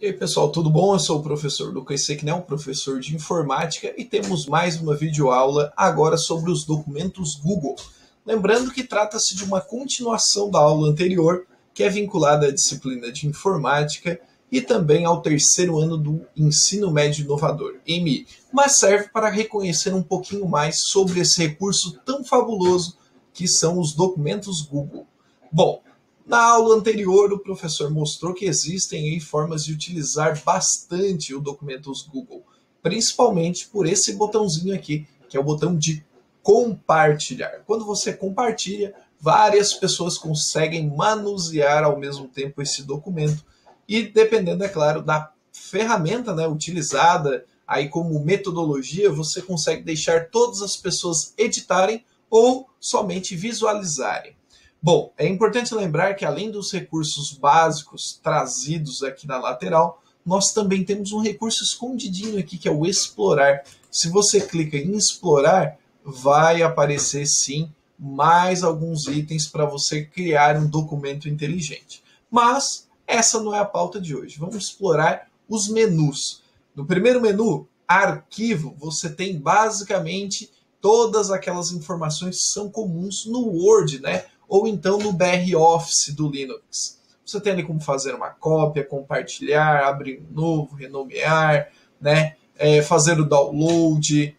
E aí pessoal, tudo bom? Eu sou o professor Lucas Sequinel, professor de informática, e temos mais uma videoaula agora sobre os documentos Google. Lembrando que trata-se de uma continuação da aula anterior, que é vinculada à disciplina de informática e também ao terceiro ano do ensino médio inovador, EMI, mas serve para reconhecer um pouquinho mais sobre esse recurso tão fabuloso que são os documentos Google. Bom, na aula anterior, o professor mostrou que existem formas de utilizar bastante o Documentos Google, principalmente por esse botãozinho aqui, que é o botão de compartilhar. Quando você compartilha, várias pessoas conseguem manusear ao mesmo tempo esse documento e dependendo, é claro, da ferramenta né, utilizada aí como metodologia, você consegue deixar todas as pessoas editarem ou somente visualizarem. Bom, é importante lembrar que além dos recursos básicos trazidos aqui na lateral, nós também temos um recurso escondidinho aqui que é o explorar. Se você clica em explorar, vai aparecer sim mais alguns itens para você criar um documento inteligente. Mas essa não é a pauta de hoje. Vamos explorar os menus. No primeiro menu, arquivo, você tem basicamente todas aquelas informações que são comuns no Word, né? Ou então no BR Office do Linux. Você tem ali como fazer uma cópia, compartilhar, abrir um novo, renomear, né? É, fazer o download,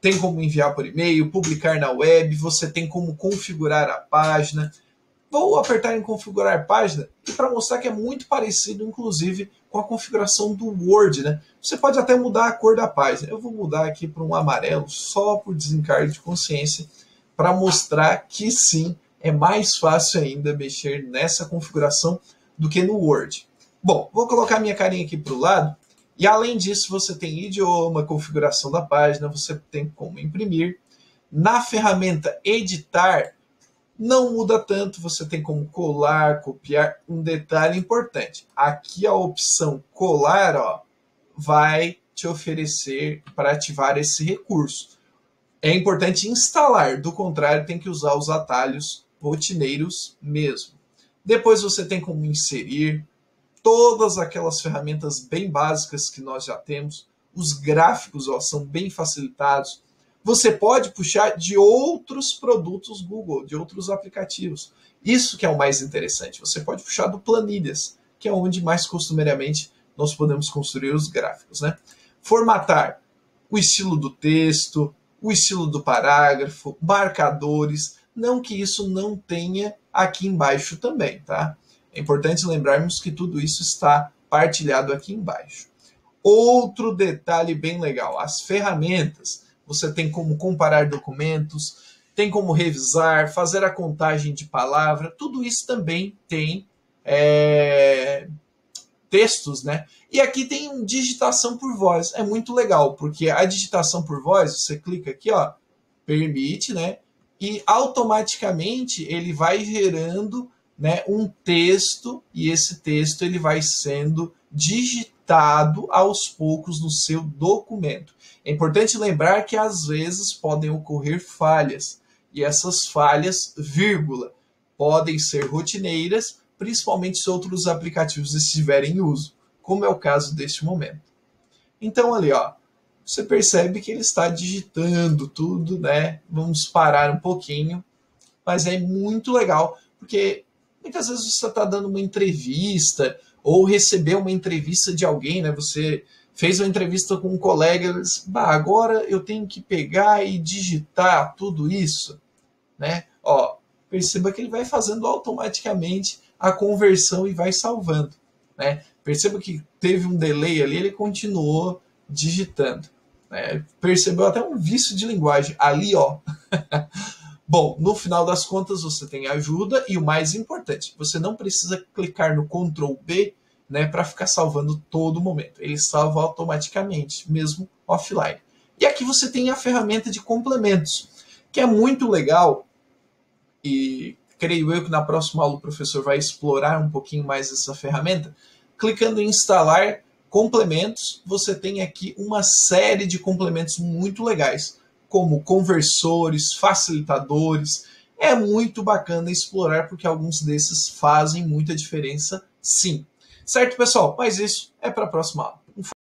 tem como enviar por e-mail, publicar na web, você tem como configurar a página. Vou apertar em configurar página e para mostrar que é muito parecido, inclusive, com a configuração do Word, né? Você pode até mudar a cor da página. Eu vou mudar aqui para um amarelo só por desencargo de consciência para mostrar que sim, é mais fácil ainda mexer nessa configuração do que no Word. Bom, vou colocar minha carinha aqui para o lado. E além disso, você tem idioma, configuração da página, você tem como imprimir. Na ferramenta editar, não muda tanto, você tem como colar, copiar. Um detalhe importante: aqui a opção colar ó, vai te oferecer para ativar esse recurso. É importante instalar, do contrário, tem que usar os atalhos rotineiros mesmo. Depois você tem como inserir todas aquelas ferramentas bem básicas que nós já temos. Os gráficos ó, são bem facilitados. Você pode puxar de outros produtos Google, de outros aplicativos. Isso que é o mais interessante. Você pode puxar do Planilhas, que é onde mais costumeiramente nós podemos construir os gráficos. Né? Formatar o estilo do texto, o estilo do parágrafo, marcadores, não que isso não tenha aqui embaixo também, tá? É importante lembrarmos que tudo isso está partilhado aqui embaixo. Outro detalhe bem legal: as ferramentas. Você tem como comparar documentos, tem como revisar, fazer a contagem de palavra, tudo isso também tem é, textos, né? E aqui tem digitação por voz. É muito legal, porque a digitação por voz, você clica aqui, ó, permite, né? E automaticamente ele vai gerando né, um texto e esse texto ele vai sendo digitado aos poucos no seu documento. É importante lembrar que às vezes podem ocorrer falhas e essas falhas, vírgula, podem ser rotineiras, principalmente se outros aplicativos estiverem em uso, como é o caso deste momento. Então ali, ó, você percebe que ele está digitando tudo, né? Vamos parar um pouquinho, mas é muito legal, porque muitas vezes você está dando uma entrevista ou recebeu uma entrevista de alguém, né? Você fez uma entrevista com um colega, bah, agora eu tenho que pegar e digitar tudo isso, né? Ó, perceba que ele vai fazendo automaticamente a conversão e vai salvando, né? Perceba que teve um delay ali, ele continuou digitando. É, percebeu até um vício de linguagem ali, ó. Bom, no final das contas você tem ajuda e o mais importante, você não precisa clicar no Ctrl B, né, para ficar salvando todo momento. Ele salva automaticamente, mesmo offline. E aqui você tem a ferramenta de complementos, que é muito legal e creio eu que na próxima aula o professor vai explorar um pouquinho mais essa ferramenta. Clicando em instalar, complementos, você tem aqui uma série de complementos muito legais, como conversores, facilitadores. É muito bacana explorar porque alguns desses fazem muita diferença, sim. Certo, pessoal? Mas isso é para a próxima aula.